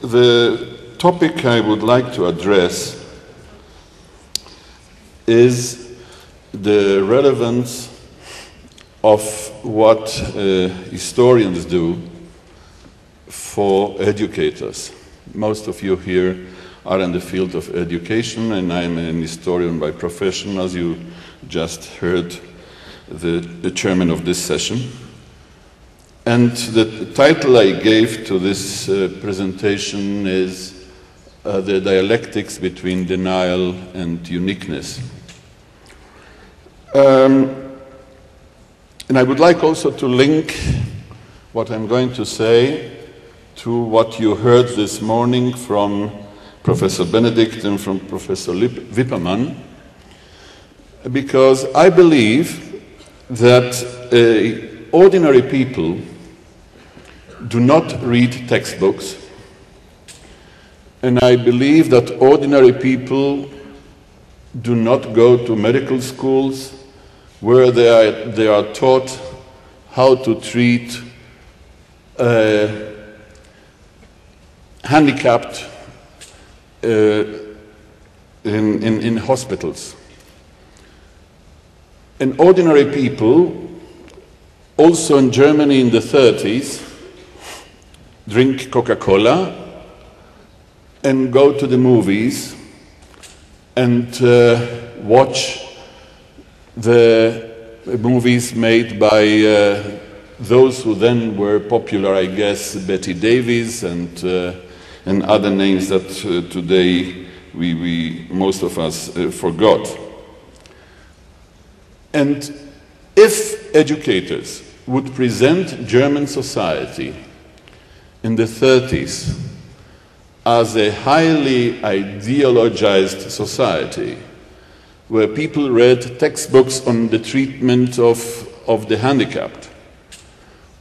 the topic I would like to address is the relevance of what uh, historians do for educators. Most of you here are in the field of education, and I'm an historian by profession, as you just heard the, the chairman of this session. And the title I gave to this uh, presentation is uh, The Dialectics Between Denial and Uniqueness. Um, and I would like also to link what I'm going to say to what you heard this morning from Professor Benedict and from Professor Wippermann, because I believe that uh, ordinary people do not read textbooks, and I believe that ordinary people do not go to medical schools where they are, they are taught how to treat uh, handicapped uh, in, in, in hospitals. And ordinary people, also in Germany in the 30s, drink Coca Cola and go to the movies and uh, watch the movies made by uh, those who then were popular, I guess, Bette Davis and, uh, and other names that uh, today we, we, most of us uh, forgot. And if educators would present German society in the 30s as a highly ideologized society, where people read textbooks on the treatment of, of the handicapped,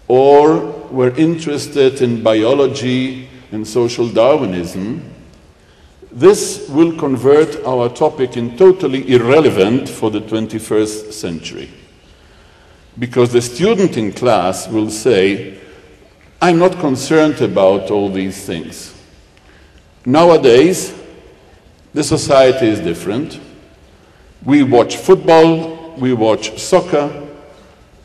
or were interested in biology and social Darwinism, this will convert our topic in totally irrelevant for the 21st century. Because the student in class will say, I'm not concerned about all these things. Nowadays, the society is different. We watch football, we watch soccer.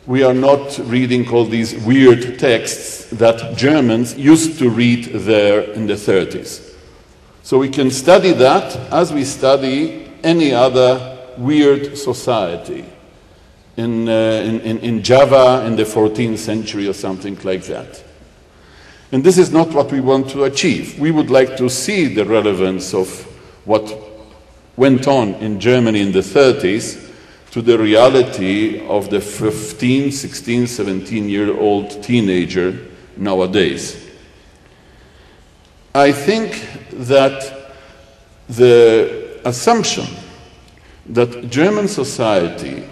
We are not reading all these weird texts that Germans used to read there in the 30s. So we can study that as we study any other weird society in, uh, in, in Java in the 14th century or something like that. And this is not what we want to achieve. We would like to see the relevance of what went on in Germany in the 30s to the reality of the 15, 16, 17 year old teenager nowadays. I think that the assumption that German society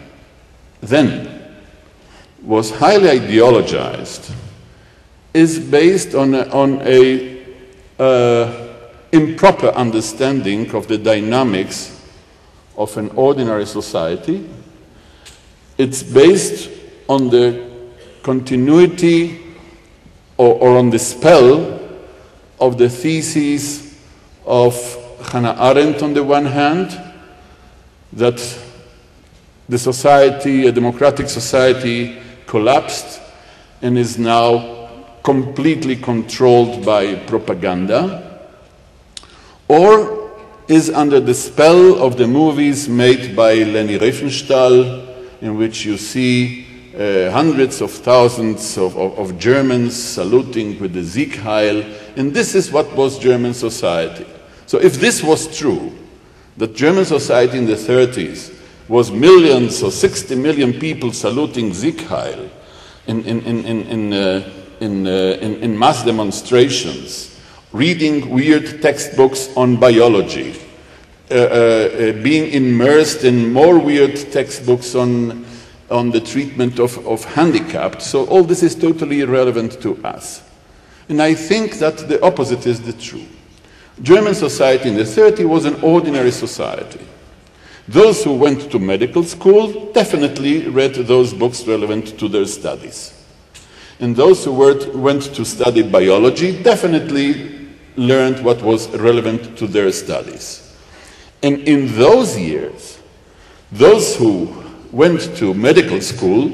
then was highly ideologized is based on a, on a uh, improper understanding of the dynamics of an ordinary society. It's based on the continuity or, or on the spell of the theses of Hannah Arendt on the one hand, that the society, a democratic society, collapsed and is now completely controlled by propaganda, or is under the spell of the movies made by Leni Riefenstahl, in which you see uh, hundreds of thousands of, of, of, Germans saluting with the Sieg Heil, and this is what was German society. So if this was true, that German society in the 30s was millions or 60 million people saluting Sieg Heil in, in, in, in, in uh, in, uh, in, in, mass demonstrations, reading weird textbooks on biology, uh, uh, uh, being immersed in more weird textbooks on, on the treatment of, of handicapped. So all this is totally irrelevant to us. And I think that the opposite is the true. German society in the 30s was an ordinary society. Those who went to medical school definitely read those books relevant to their studies. And those who went to study biology definitely learned what was relevant to their studies. And in those years, those who went to medical school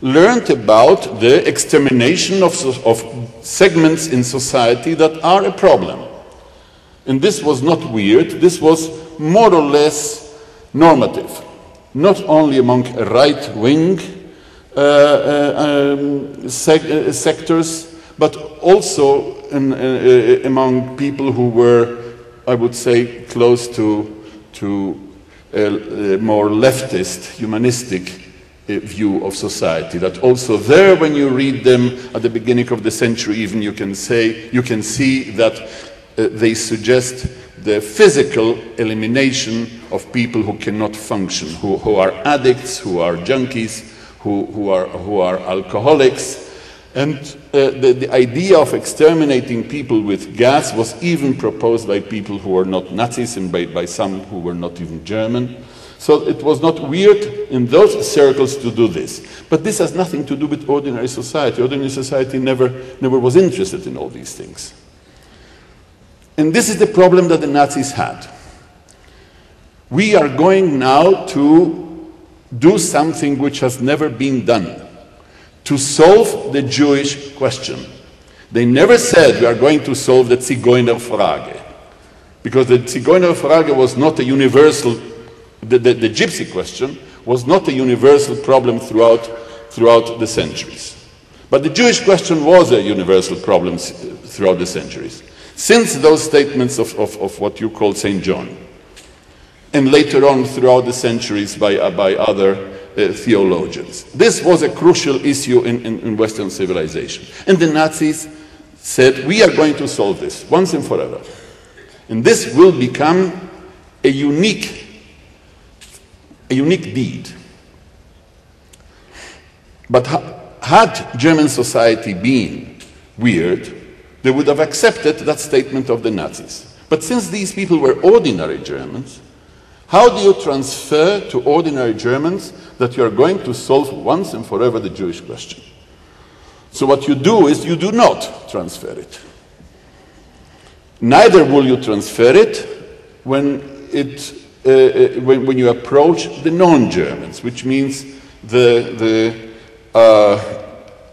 learned about the extermination of, of segments in society that are a problem. And this was not weird, this was more or less normative, not only among right wing um, sec uh, sectors, but also in, uh, uh, among people who were, I would say, close to, to a, a more leftist, humanistic view of society. That also there, when you read them at the beginning of the century, even you can say, you can see that uh, they suggest the physical elimination of people who cannot function, who, who are addicts, who are junkies, who, who, are, who are alcoholics. And uh, the, the idea of exterminating people with gas was even proposed by people who were not Nazis and by, by some who were not even German. So it was not weird in those circles to do this. But this has nothing to do with ordinary society. Ordinary society never, never was interested in all these things. And this is the problem that the Nazis had. We are going now to do something which has never been done to solve the Jewish question. They never said we are going to solve the Zigeunerfrage, because the Zigeunerfrage was not a universal, the, the, the gypsy question was not a universal problem throughout, throughout the centuries. But the Jewish question was a universal problem throughout the centuries since those statements of, of, of what you call St. John, and later on throughout the centuries by, uh, by other uh, theologians. This was a crucial issue in, in, in Western civilization. And the Nazis said, We are going to solve this once and forever. And this will become a unique, a unique deed. But ha- had German society been weird, they would have accepted that statement of the Nazis. But since these people were ordinary Germans, how do you transfer to ordinary Germans that you are going to solve once and forever the Jewish question? So, what you do is you do not transfer it. Neither will you transfer it when, it, uh, uh when, when, you approach the non Germans, which means the, the uh,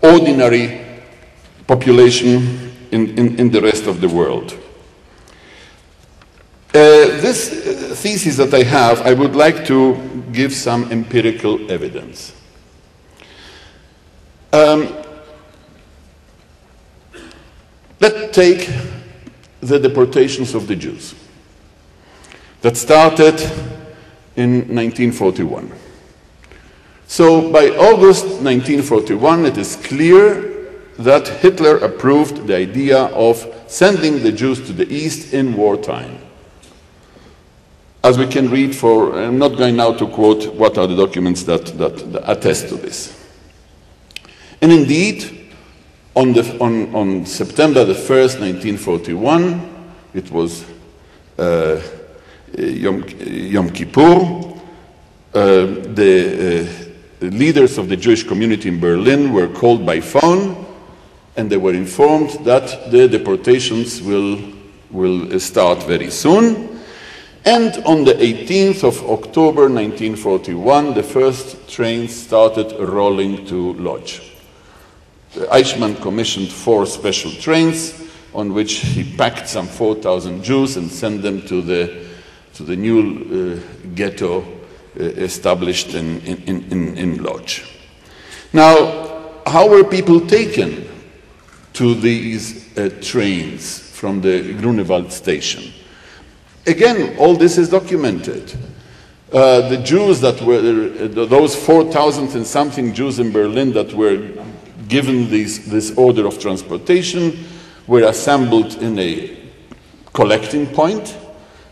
ordinary population in, in, in the rest of the world. Uh, this uh, thesis that I have, I would like to give some empirical evidence. Um, let's take the deportations of the Jews that started in 1941. So by August 1941, it is clear that Hitler approved the idea of sending the Jews to the east in wartime. As we can read for, I'm not going now to quote what are the documents that, that, that attest to this. And indeed, on, the, on, on September the 1st, 1941, it was uh, Yom, Yom Kippur, uh, the uh, leaders of the Jewish community in Berlin were called by phone and they were informed that the deportations will, will start very soon. And on the 18th of October 1941, the first trains started rolling to Lodz. Eichmann commissioned four special trains on which he packed some 4,000 Jews and sent them to the, to the new uh, ghetto uh, established in, in, in, in Lodz. Now, how were people taken to these uh, trains from the Grunewald station. Again, all this is documented. Uh, the Jews that were, uh, those 4,000 and something Jews in Berlin that were given these, this order of transportation were assembled in a collecting point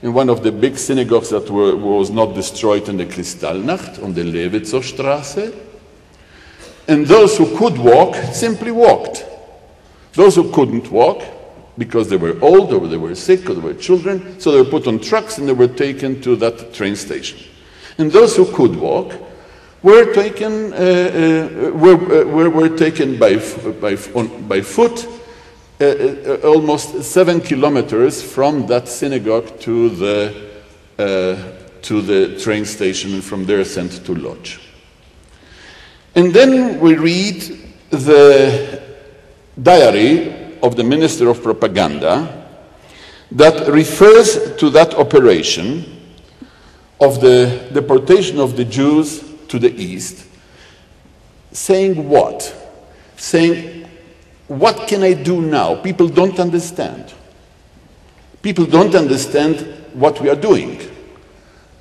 in one of the big synagogues that were, was not destroyed in the Kristallnacht on the Levetzow Straße. And those who could walk simply walked. Those who couldn't walk, because they were old or they were sick or they were children, so they were put on trucks and they were taken to that train station. And those who could walk were taken, uh, uh, were, uh, were, were, taken by, by, on, by foot uh, uh, almost seven kilometers from that synagogue to the, uh, to the train station and from there sent to Lodz. And then we read the diary of the Minister of Propaganda that refers to that operation of the deportation of the Jews to the east, saying what? Saying what can I do now? People don't understand. People don't understand what we are doing.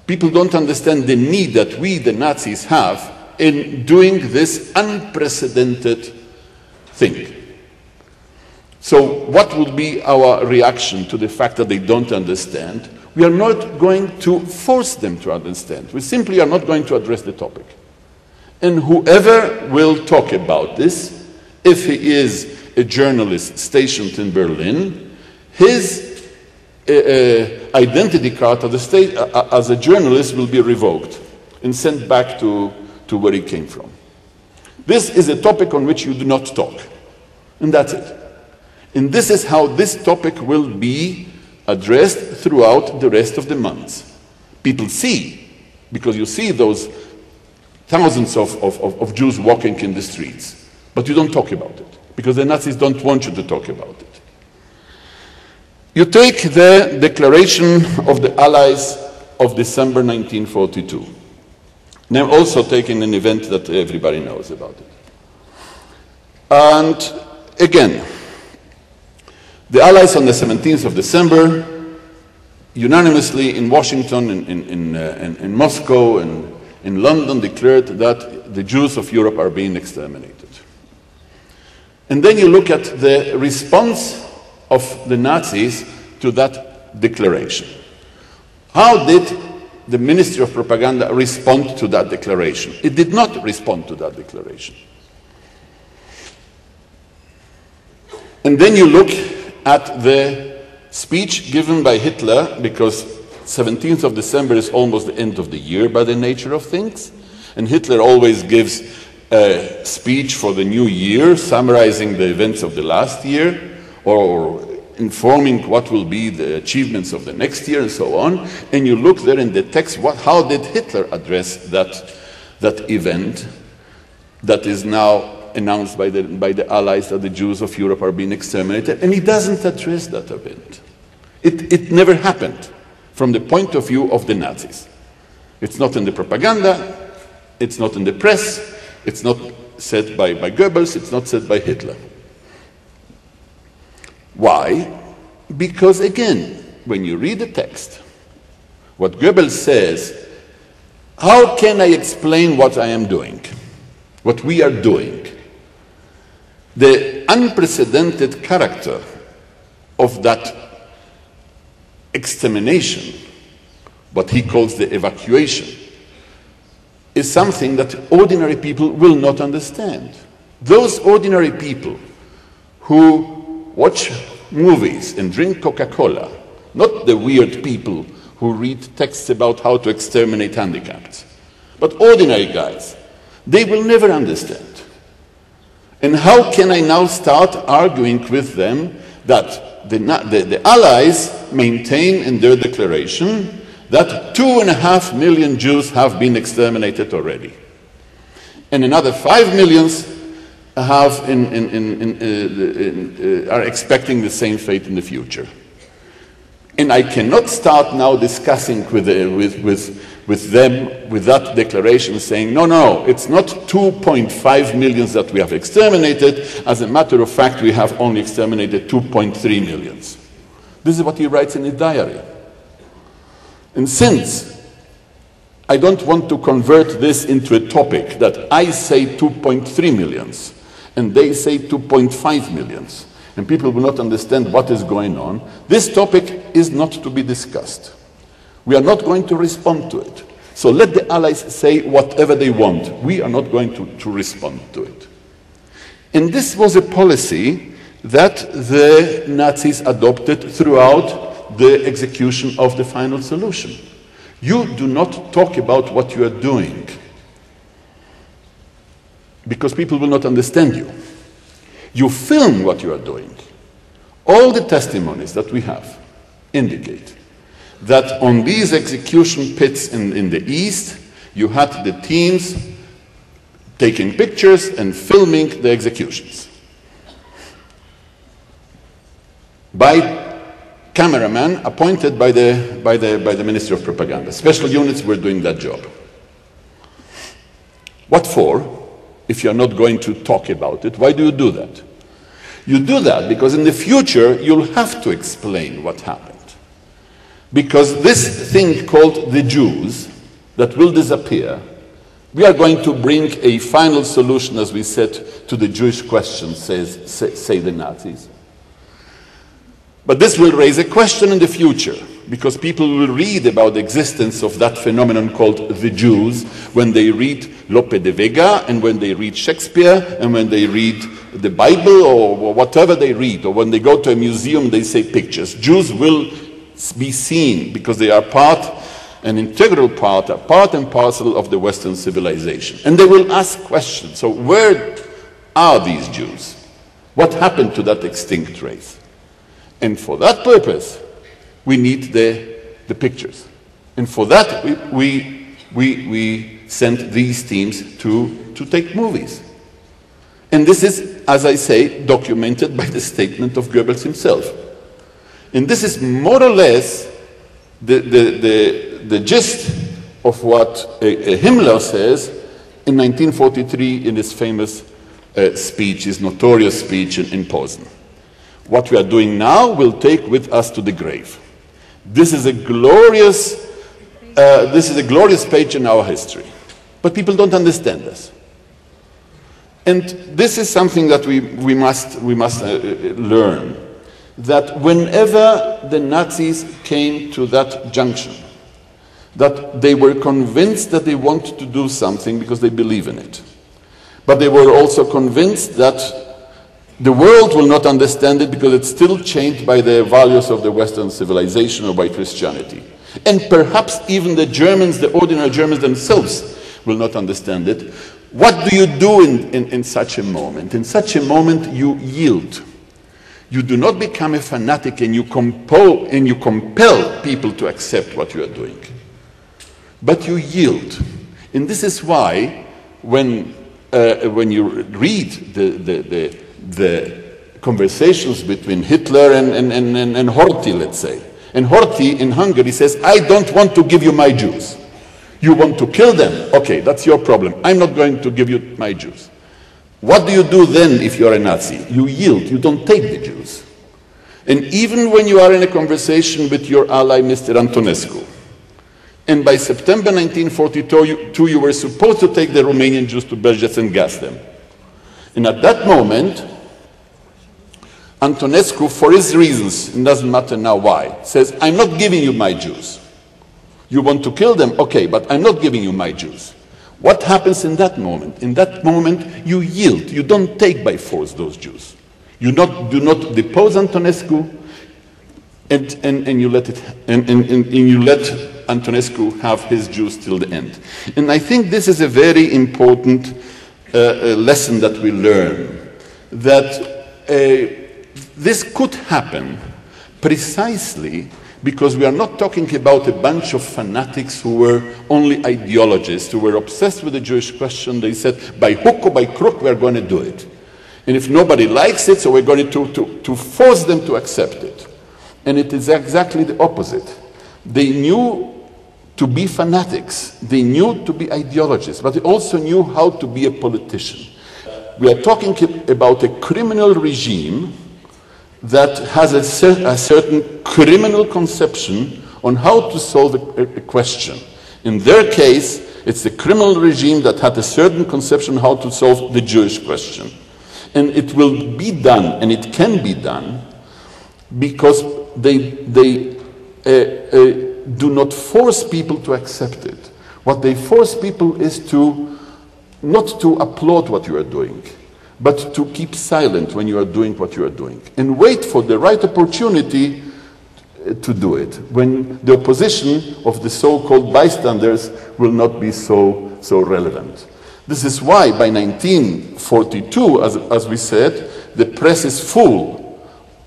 People don't understand the need that we, the Nazis, have in doing this unprecedented thing. So, what would be our reaction to the fact that they don't understand? We are not going to force them to understand. We simply are not going to address the topic. And whoever will talk about this, if he is a journalist stationed in Berlin, his uh, uh, identity card as a, state, uh, as a journalist will be revoked and sent back to, to where he came from. This is a topic on which you do not talk. And that's it. And this is how this topic will be addressed throughout the rest of the months. People see, because you see those thousands of, of, of Jews walking in the streets, but you don't talk about it because the Nazis don't want you to talk about it. You take the declaration of the Allies of December 1942. And I'm also taking an event that everybody knows about it. And again, the Allies on the 17th of December unanimously in Washington, in, in, in, uh, in, in Moscow, and in London declared that the Jews of Europe are being exterminated. And then you look at the response of the Nazis to that declaration. How did the Ministry of Propaganda respond to that declaration? It did not respond to that declaration. And then you look at the speech given by Hitler, because 17th of December is almost the end of the year by the nature of things. And Hitler always gives a speech for the new year, summarizing the events of the last year, or informing what will be the achievements of the next year, and so on. And you look there in the text, what, how did Hitler address that, that event that is now announced by the, by the Allies that the Jews of Europe are being exterminated? And he doesn't address that event. It, it never happened from the point of view of the Nazis. It's not in the propaganda, it's not in the press, it's not said by, by Goebbels, it's not said by Hitler. Why? Because again, when you read the text, what Goebbels says, how can I explain what I am doing? What we are doing? The unprecedented character of that extermination, what he calls the evacuation, is something that ordinary people will not understand. Those ordinary people who watch movies and drink Coca Cola, not the weird people who read texts about how to exterminate handicapped, but ordinary guys, they will never understand. And how can I now start arguing with them that the, the, the Allies maintain in their declaration that two and a half million Jews have been exterminated already. And another five millions have in, in, in, uh, uh, are expecting the same fate in the future. And I cannot start now discussing with, uh, with, with, with them with that declaration saying, no, no, it's not 2.5 millions that we have exterminated. As a matter of fact, we have only exterminated 2.3 millions. This is what he writes in his diary. And since I don't want to convert this into a topic that I say 2.3 millions and they say 2.5 millions, and people will not understand what is going on, this topic is not to be discussed. We are not going to respond to it. So let the Allies say whatever they want. We are not going to, to respond to it. And this was a policy that the Nazis adopted throughout the execution of the final solution. You do not talk about what you are doing because people will not understand you. You film what you are doing All the testimonies that we have indicate that on these execution pits in, in the east, you had the teams taking pictures and filming the executions by cameramen appointed by the, by, the, by the Ministry of Propaganda. Special units were doing that job. What for? If you're not going to talk about it, why do you do that? You do that because in the future you'll have to explain what happened. Because this thing called the Jews that will disappear, we are going to bring a final solution, as we said, to the Jewish question, says, say, say the Nazis. But this will raise a question in the future because people will read about the existence of that phenomenon called the Jews when they read Lope de Vega and when they read Shakespeare and when they read the Bible or whatever they read or when they go to a museum they say pictures. Jews will be seen because they are part, an integral part, a part and parcel of the Western civilization. And they will ask questions. So where are these Jews? What happened to that extinct race? And for that purpose, we need the, the pictures. And for that, we, we, we, we sent these teams to, to take movies. And this is, as I say, documented by the statement of Goebbels himself. And this is more or less the, the, the, the gist of what uh, Himmler says in 1943 in his famous uh, speech, his notorious speech in, in Posen. What we are doing now will take with us to the grave. This is a glorious, uh, this is a glorious page in our history. But people don't understand this. And this is something that we, we must, we must uh, uh learn. That whenever the Nazis came to that junction, that they were convinced that they want to do something because they believe in it. But they were also convinced that the world will not understand it because it's still chained by the values of the Western civilization or by Christianity. And perhaps even the Germans, the ordinary Germans themselves, will not understand it. What do you do in, in, in such a moment? In such a moment, you yield. You do not become a fanatic and you, compel, and you compel people to accept what you are doing. But you yield. And this is why, when, uh, when you read the, the, the the conversations between Hitler and, and, and, and, Horthy, let's say. And Horthy in Hungary says, I don't want to give you my Jews. You want to kill them? Okay, that's your problem. I'm not going to give you my Jews. What do you do then if you're a Nazi? You yield, you don't take the Jews. And even when you are in a conversation with your ally, Mr. Antonescu, and by September 1942, you, were supposed to take the Romanian Jews to Belzec and gas them. And at that moment, Antonescu, for his reasons, it doesn't matter now why, says, I'm not giving you my Jews. You want to kill them? Okay, but I'm not giving you my Jews. What happens in that moment? In that moment, you yield. You don't take by force those Jews. You not, do not depose Antonescu, and, and, and you let it, and, and, and you let Antonescu have his Jews till the end. And I think this is a very important uh, uh lesson that we learn. That uh, this could happen precisely because we are not talking about a bunch of fanatics who were only ideologists, who were obsessed with the Jewish question. They said, by hook or by crook, we are going to do it. And if nobody likes it, so we're going to, to, to force them to accept it. And it is exactly the opposite. They knew to be fanatics, they knew to be ideologists, but they also knew how to be a politician. We are talking about a criminal regime that has a, cer a certain criminal conception on how to solve a, a, question. In their case, it's the criminal regime that had a certain conception how to solve the Jewish question. And it will be done, and it can be done, because they, they uh, uh, do not force people to accept it. What they force people is to not to applaud what you are doing but to keep silent when you are doing what you are doing and wait for the right opportunity uh, to do it when the opposition of the so-called bystanders will not be so, so relevant. This is why by 1942, as, as we said, the press is full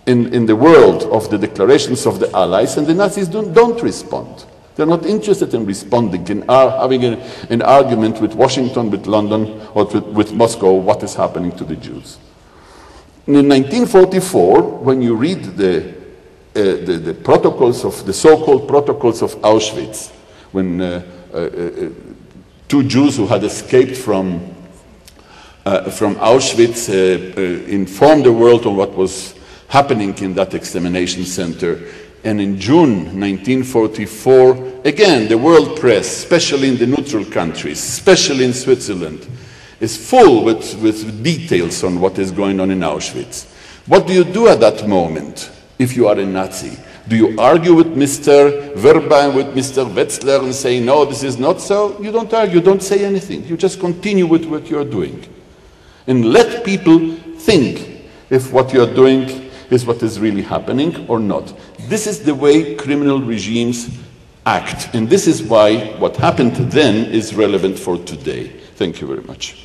in, in the world of the declarations of the Allies, and the Nazis don't, don't respond. They're not interested in responding, in having a, an argument with Washington, with London, or with, with Moscow, what is happening to the Jews. In 1944, when you read the, uh, the, the, protocols of the so-called protocols of Auschwitz, when uh, uh, uh two Jews who had escaped from, uh, from Auschwitz uh, informed the world on what was happening in that extermination center. And in June 1944, again, the world press, especially in the neutral countries, especially in Switzerland, is full with, with details on what is going on in Auschwitz. What do you do at that moment if you are a Nazi? Do you argue with Mr. And with Mr. Wetzler and say, no, this is not so? You don't argue, don't say anything. You just continue with what you're doing. And let people think if what you're doing is what is really happening or not. This is the way criminal regimes act. And this is why what happened then is relevant for today. Thank you very much.